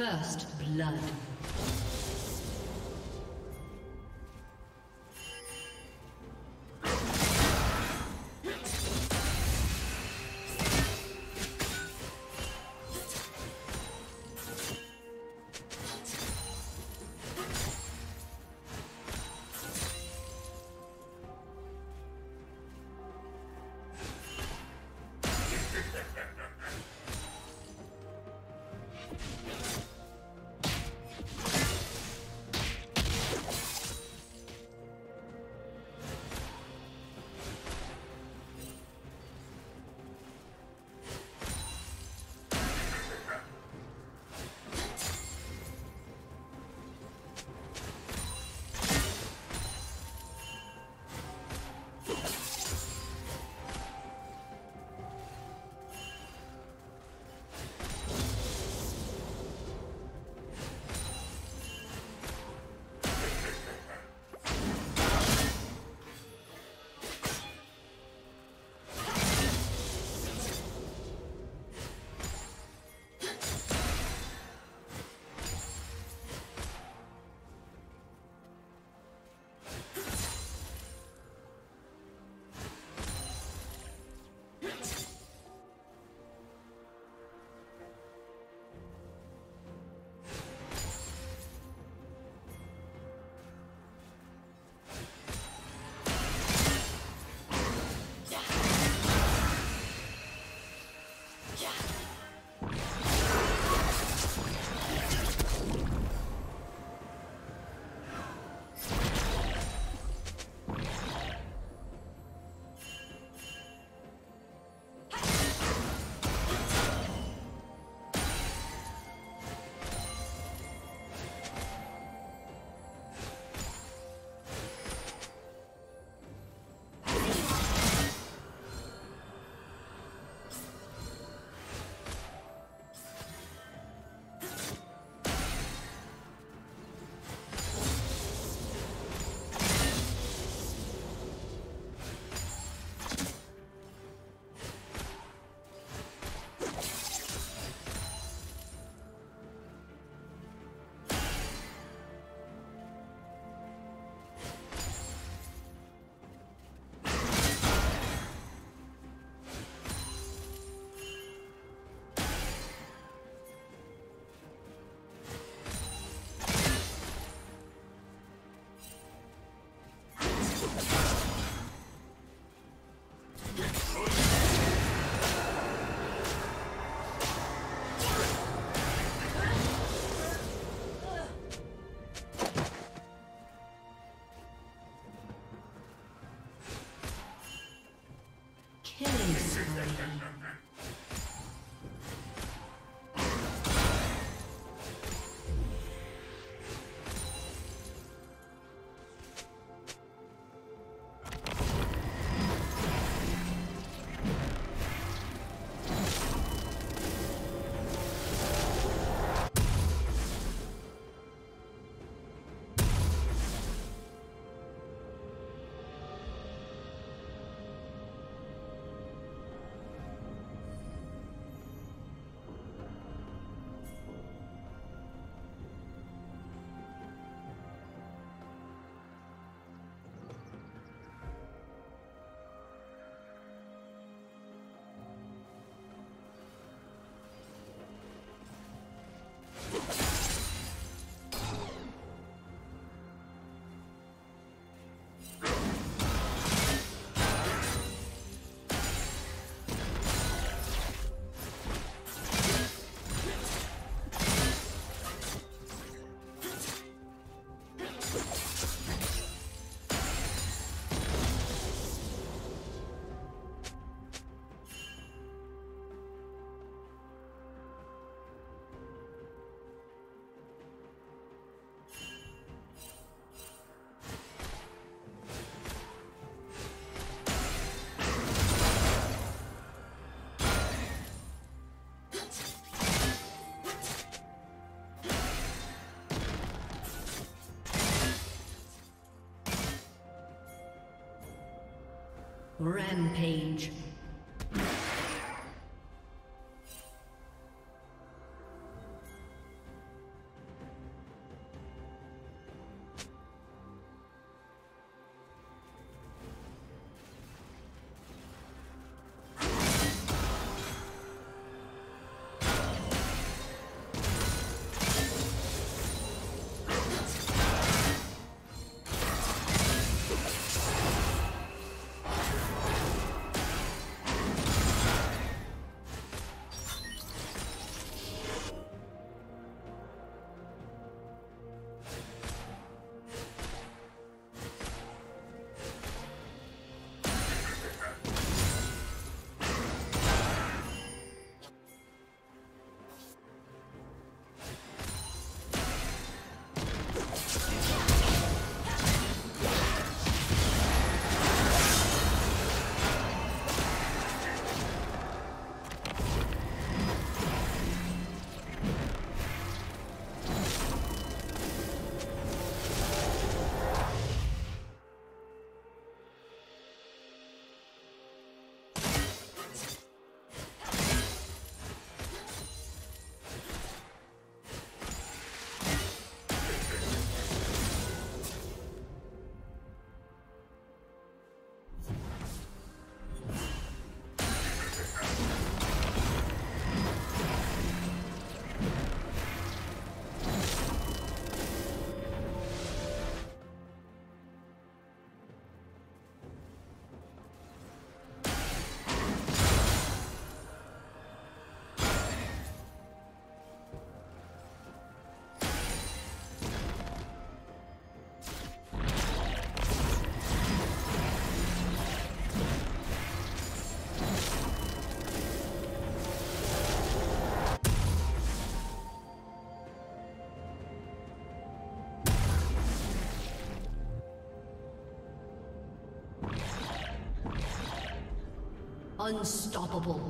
First blood. Thank you. Rampage. Unstoppable.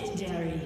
Legendary.